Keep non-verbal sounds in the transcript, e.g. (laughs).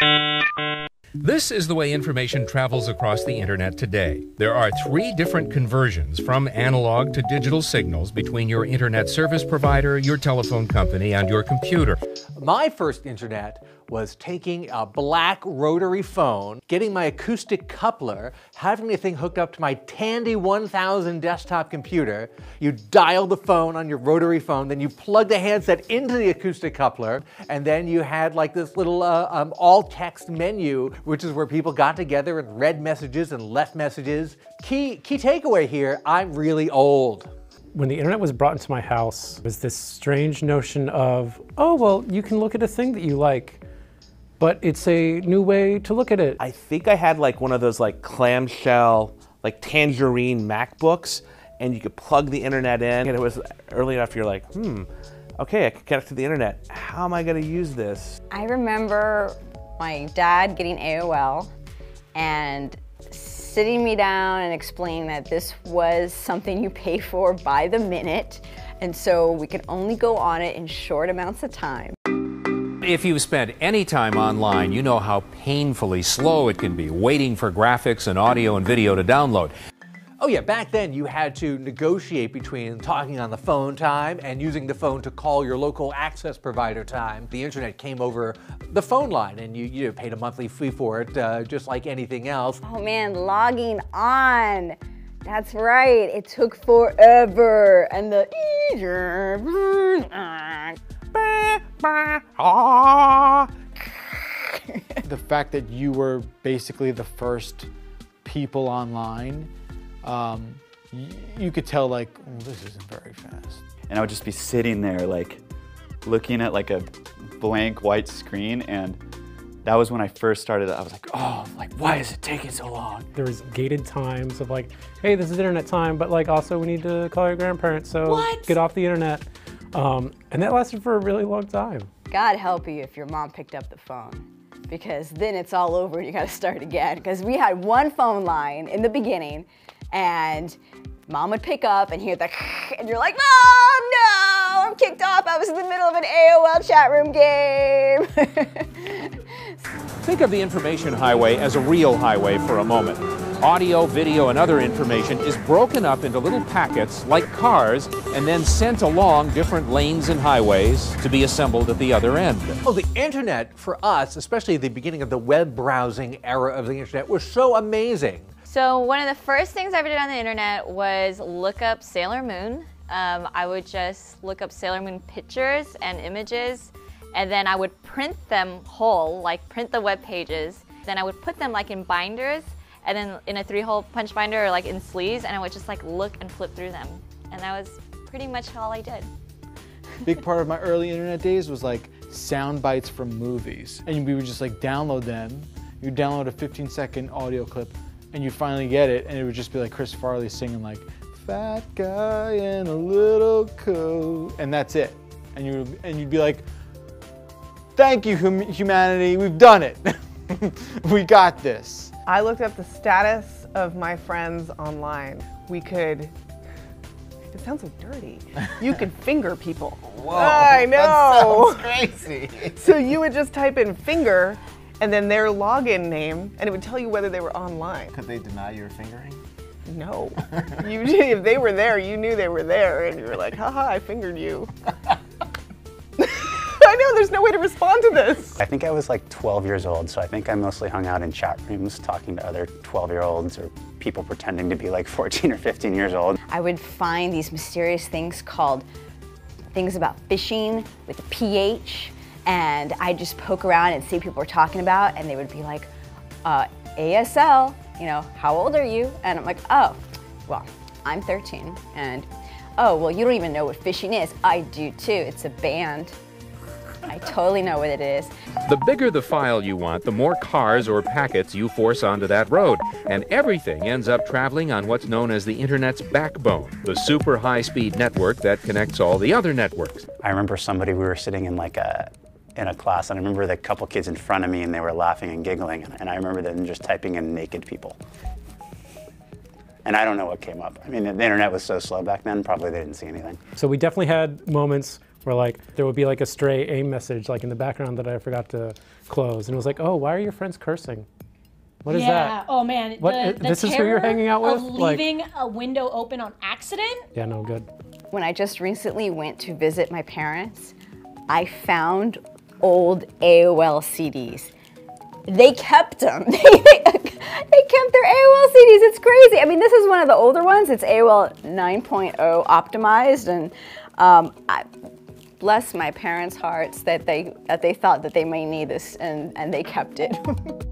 Música This is the way information travels across the internet today. There are three different conversions from analog to digital signals between your internet service provider, your telephone company, and your computer. My first internet was taking a black rotary phone, getting my acoustic coupler, having the thing hooked up to my Tandy 1000 desktop computer. You dial the phone on your rotary phone, then you plug the handset into the acoustic coupler, and then you had like this little uh, um, all text menu, which is where people got together and read messages and left messages. Key, key takeaway here, I'm really old when the internet was brought into my house was this strange notion of, oh, well, you can look at a thing that you like but it's a new way to look at it. I think I had like one of those like clamshell, like tangerine MacBooks, and you could plug the internet in, and it was early enough you're like, hmm, okay, I can connect to the internet. How am I gonna use this? I remember my dad getting AOL and sitting me down and explaining that this was something you pay for by the minute, and so we could only go on it in short amounts of time. If you've spent any time online, you know how painfully slow it can be waiting for graphics and audio and video to download. Oh yeah, back then you had to negotiate between talking on the phone time and using the phone to call your local access provider time. The internet came over the phone line and you, you paid a monthly fee for it, uh, just like anything else. Oh man, logging on. That's right, it took forever. And the the fact that you were basically the first people online, um, you could tell like, oh, this isn't very fast. And I would just be sitting there like looking at like a blank white screen and that was when I first started. I was like, oh, like why is it taking so long? There was gated times of like, hey, this is internet time, but like also we need to call your grandparents, so what? get off the internet. Um, and that lasted for a really long time. God help you if your mom picked up the phone because then it's all over and you gotta start again. Because we had one phone line in the beginning and mom would pick up and hear the (laughs) and you're like, Mom, no, I'm kicked off. I was in the middle of an AOL chat room game. (laughs) Think of the information highway as a real highway for a moment. Audio, video, and other information is broken up into little packets like cars and then sent along different lanes and highways to be assembled at the other end. Oh, the internet for us, especially the beginning of the web browsing era of the internet, was so amazing. So one of the first things I ever did on the internet was look up Sailor Moon. Um, I would just look up Sailor Moon pictures and images and then I would print them whole, like print the web pages. Then I would put them like in binders and then in a three-hole punch binder or like in sleeves and I would just like look and flip through them. And that was pretty much all I did. (laughs) Big part of my early internet days was like sound bites from movies. And we would just like download them. You download a 15 second audio clip and you finally get it and it would just be like Chris Farley singing like fat guy in a little coat and that's it. And you and you'd be like, Thank you, hum humanity. We've done it. (laughs) we got this. I looked up the status of my friends online. We could, it sounds so dirty. You could (laughs) finger people. Whoa. I know. That sounds crazy. (laughs) so you would just type in finger and then their login name and it would tell you whether they were online. Could they deny your fingering? No. (laughs) you, if they were there, you knew they were there and you were like, haha, I fingered you. (laughs) I know, there's no way to respond to this. I think I was like 12 years old, so I think I mostly hung out in chat rooms talking to other 12 year olds or people pretending to be like 14 or 15 years old. I would find these mysterious things called things about fishing with a PH, and I'd just poke around and see what people were talking about, and they would be like, uh, ASL, you know, how old are you? And I'm like, oh, well, I'm 13, and oh, well, you don't even know what fishing is. I do too, it's a band. I totally know what it is. The bigger the file you want, the more cars or packets you force onto that road. And everything ends up traveling on what's known as the Internet's backbone, the super high speed network that connects all the other networks. I remember somebody, we were sitting in like a in a class, and I remember the couple kids in front of me, and they were laughing and giggling, and I remember them just typing in naked people. And I don't know what came up. I mean, the internet was so slow back then, probably they didn't see anything. So we definitely had moments where like there would be like a stray AIM message like in the background that I forgot to close, and it was like, oh, why are your friends cursing? What is yeah. that? Oh man. What- the, uh, the this is who you're hanging out Of with? Like- leaving a window open on accident. Yeah, no good. When I just recently went to visit my parents, I found old AOL CDs. They kept them. (laughs) They, kept their AOL CDs. It's crazy. I mean, this is one of the older ones. It's AOL 9.0 optimized, and um, I, bless my parents' hearts that they that they thought that they may need this, and and they kept it. (laughs)